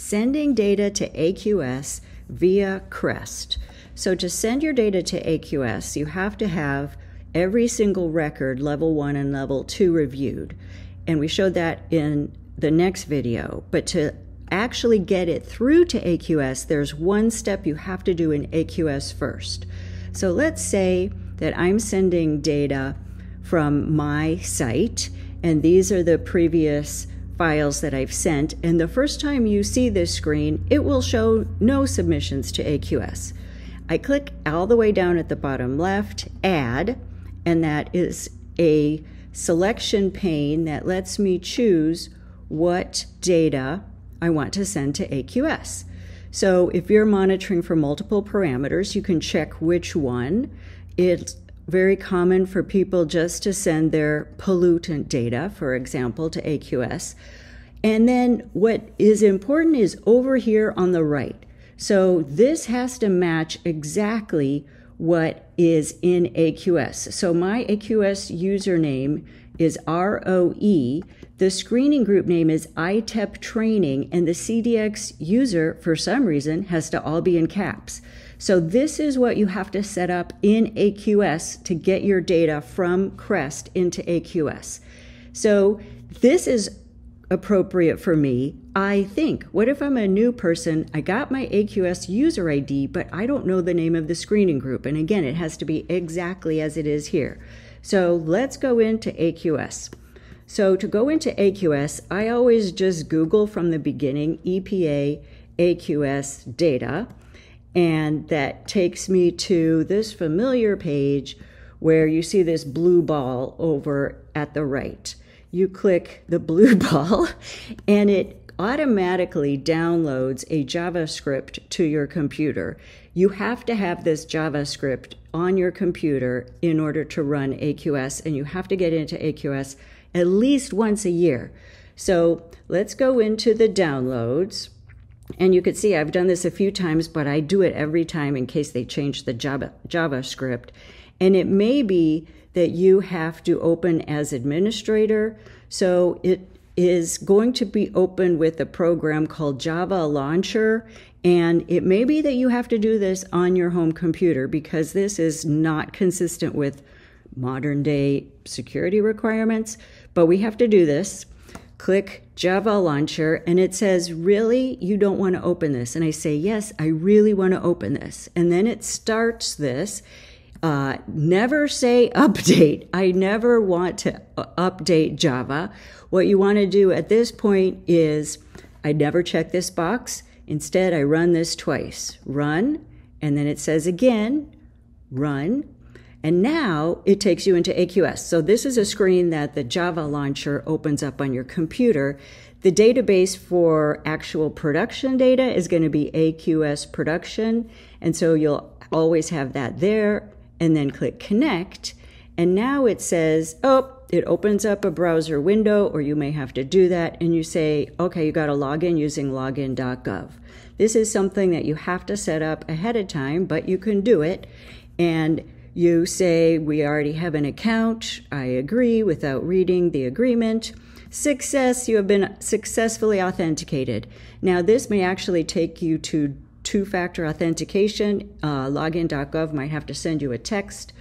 sending data to AQS via QREST. So to send your data to AQS, you have to have every single record, level one and level two, reviewed. And we showed that in the next video. But to actually get it through to AQS, there's one step you have to do in AQS first. So let's say that I'm sending data from my site, and these are the previous files that I've sent. And the first time you see this screen, it will show no submissions to AQS. I click all the way down at the bottom left, Add, and that is a selection pane that lets me choose what data I want to send to AQS. So if you're monitoring for multiple parameters, you can check which one. It's very common for people just to send their pollutant data, for example, to AQS. And then what is important is over here on the right. So this has to match exactly what is in AQS. So my AQS username is ROE. The screening group name is ITEP training, and the CDX user, for some reason, has to all be in caps. So this is what you have to set up in AQS to get your data from QREST into AQS. So this is appropriate for me, I think. What if I'm a new person? I got my AQS user ID, but I don't know the name of the screening group. And again, it has to be exactly as it is here. So let's go into AQS. So to go into AQS, I always just Google from the beginning EPA AQS data, and that takes me to this familiar page where you see this blue ball over at the right you click the blue ball and it automatically downloads a JavaScript to your computer. You have to have this JavaScript on your computer in order to run AQS, and you have to get into AQS at least once a year. So let's go into the downloads. And you can see I've done this a few times, but I do it every time in case they change the Java, JavaScript. And it may be that you have to open as administrator. So it is going to be open with a program called Java Launcher. And it may be that you have to do this on your home computer because this is not consistent with modern day security requirements. But we have to do this. Click Java Launcher, and it says, Really? You don't want to open this? And I say, Yes, I really want to open this. And then it starts this uh, never say update. I never want to uh, update Java. What you want to do at this point is I never check this box. Instead, I run this twice. Run, and then it says again, run. And now it takes you into AQS. So this is a screen that the Java launcher opens up on your computer. The database for actual production data is going to be AQS production. And so you'll always have that there and then click connect. And now it says, oh, it opens up a browser window, or you may have to do that, and you say, okay, you got to log in using login.gov. This is something that you have to set up ahead of time, but you can do it. And you say, we already have an account. I agree without reading the agreement. Success, you have been successfully authenticated. Now, this may actually take you to two factor authentication. Uh, login.gov might have to send you a text.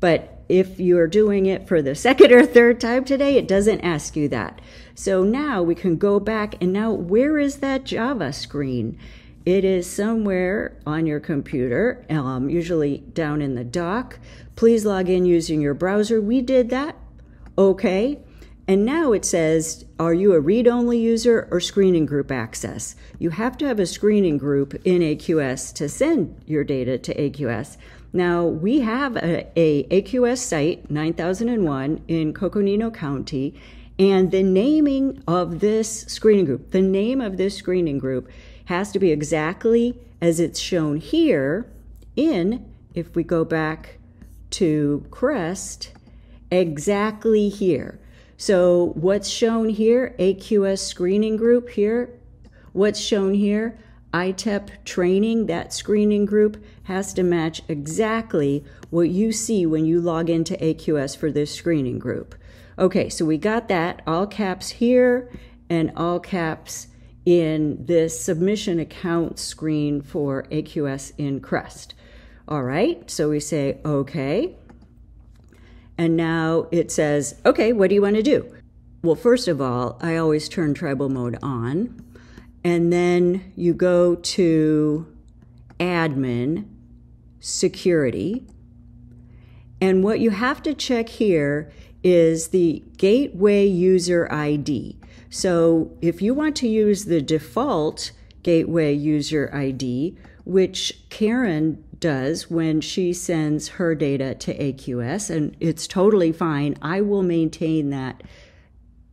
But if you're doing it for the second or third time today, it doesn't ask you that. So now we can go back and now where is that Java screen? It is somewhere on your computer, um, usually down in the dock. Please log in using your browser. We did that. Okay. And now it says, are you a read only user or screening group access? You have to have a screening group in AQS to send your data to AQS. Now, we have a, a AQS site, 9001, in Coconino County, and the naming of this screening group, the name of this screening group has to be exactly as it's shown here in, if we go back to QREST, exactly here. So what's shown here, AQS screening group here, what's shown here, ITEP training, that screening group has to match exactly what you see when you log into AQS for this screening group. Okay, so we got that, all caps here and all caps in this submission account screen for AQS in QREST. All right, so we say OK. And now it says, OK, what do you want to do? Well, first of all, I always turn tribal mode on. And then you go to admin, security. And what you have to check here is the gateway user ID. So if you want to use the default gateway user ID, which Karen does when she sends her data to AQS, and it's totally fine, I will maintain that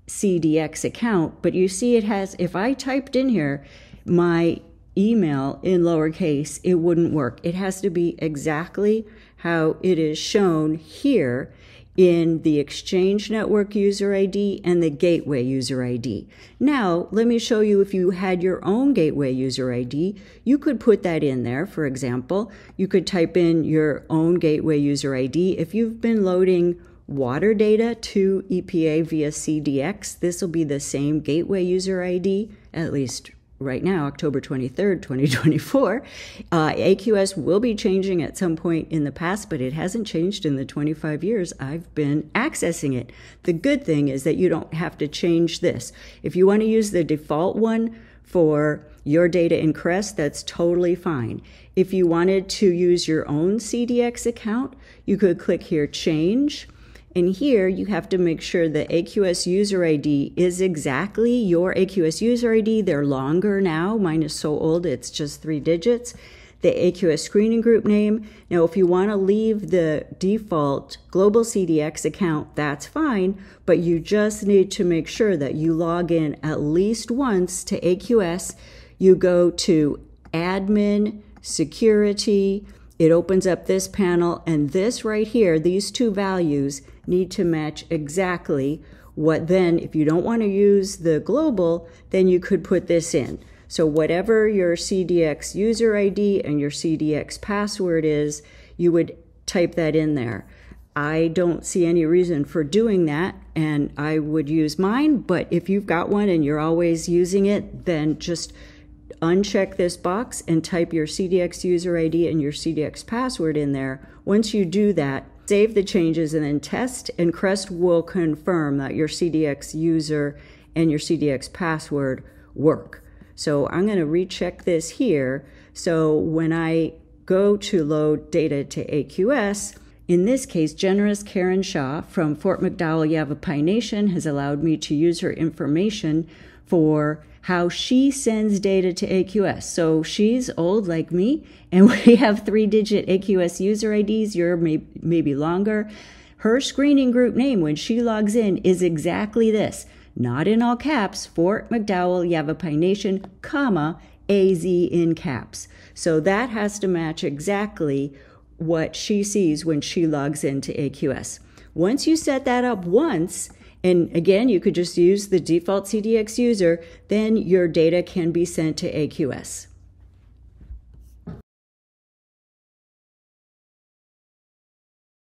CDX account. But you see, it has, if I typed in here my email in lowercase, it wouldn't work. It has to be exactly how it is shown here in the Exchange Network user ID and the Gateway user ID. Now, let me show you if you had your own Gateway user ID, you could put that in there. For example, you could type in your own Gateway user ID. If you've been loading water data to EPA via CDX, this will be the same Gateway user ID, at least right now, October 23rd, 2024. Uh, AQS will be changing at some point in the past, but it hasn't changed in the 25 years I've been accessing it. The good thing is that you don't have to change this. If you want to use the default one for your data in QREST, that's totally fine. If you wanted to use your own CDX account, you could click here, Change and here you have to make sure the AQS user ID is exactly your AQS user ID. They're longer now. Mine is so old, it's just three digits. The AQS screening group name. Now, if you want to leave the default global CDX account, that's fine, but you just need to make sure that you log in at least once to AQS. You go to admin, security, it opens up this panel, and this right here, these two values, need to match exactly what then, if you don't want to use the global, then you could put this in. So whatever your CDX user ID and your CDX password is, you would type that in there. I don't see any reason for doing that, and I would use mine, but if you've got one and you're always using it, then just uncheck this box and type your CDX user ID and your CDX password in there. Once you do that, save the changes and then test, and QREST will confirm that your CDX user and your CDX password work. So I'm going to recheck this here. So when I go to load data to AQS, in this case, generous Karen Shaw from Fort McDowell Yavapai Nation has allowed me to use her information for how she sends data to AQS. So she's old like me, and we have three digit AQS user IDs. You're may, maybe longer. Her screening group name when she logs in is exactly this not in all caps, Fort McDowell Yavapai Nation, comma, AZ in caps. So that has to match exactly what she sees when she logs into AQS. Once you set that up once, and again, you could just use the default CDX user, then your data can be sent to AQS.